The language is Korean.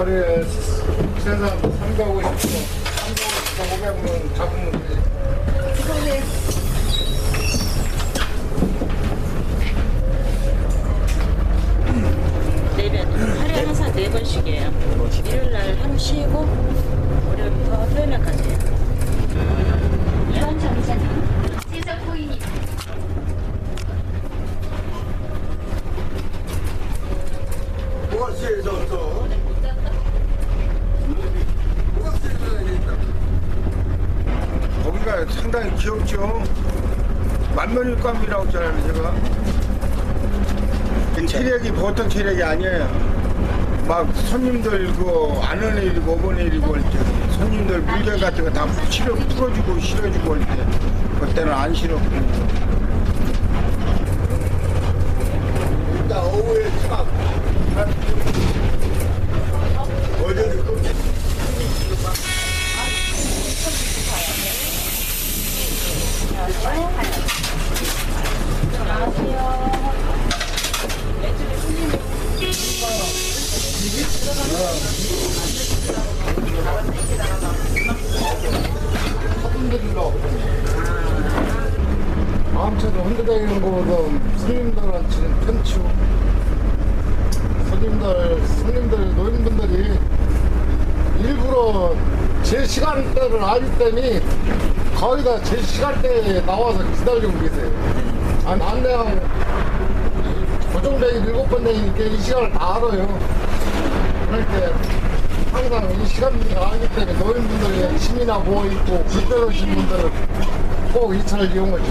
하루에 세상 350원, 350원 잡으면 되지. 내면 하루에 항상 네 번씩이에요. 일요일 날 하루 쉬고 월요일부터 토요일날까지. 이번 정류장은 세석호입니다. 뭐가 세졌어? 뭐가 세졌어? 상당히 귀엽죠? 만면일감이라고 했잖아요, 제가. 그 체력이 보통 체력이 아니에요. 막 손님들 그 아는 일이고 오번 일이고 할 때 손님들 물건 같은 거다 실어 풀어주고 실어주고 할 때 그때는 안 실었고 일단 오후에 참 어제도 그 손님들로 마음처럼 흔들다니는 것보다 손님들한테는 편치고 손님들 손님들 노인분들이 일부러 제 시간대를 알기 때문에 거의 다 제 시간대에 나와서 기다리고 계세요. 아니 안내하고 고정되기 일곱 번 되니까 이 시간을 다 알아요. 그러니까 항상 이 시간을 알기 때문에 노인분들이 침이나 뭐 있고 불편하신 분들은 꼭 이 차를 이용하죠